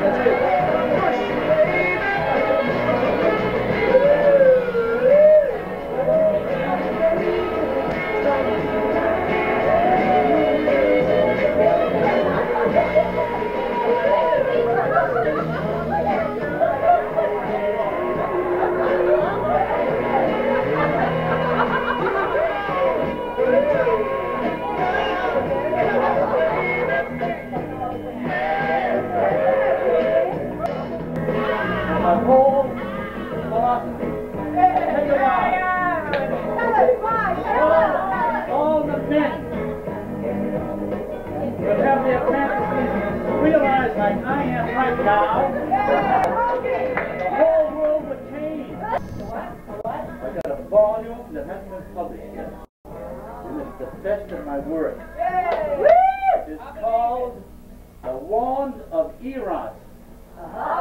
That's good. like I am right now, the whole world would change. I got a volume that hasn't been published yet. And it's the best of my work. It's called The Wand of Eros. Uh-huh.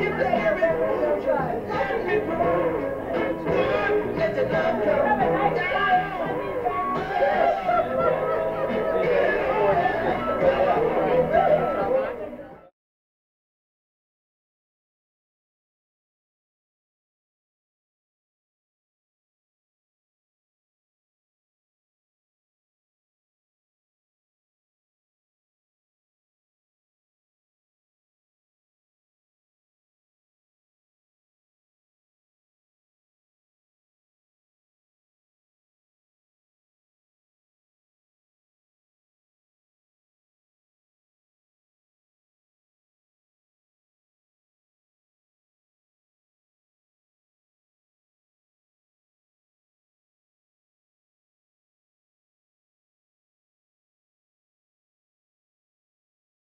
give it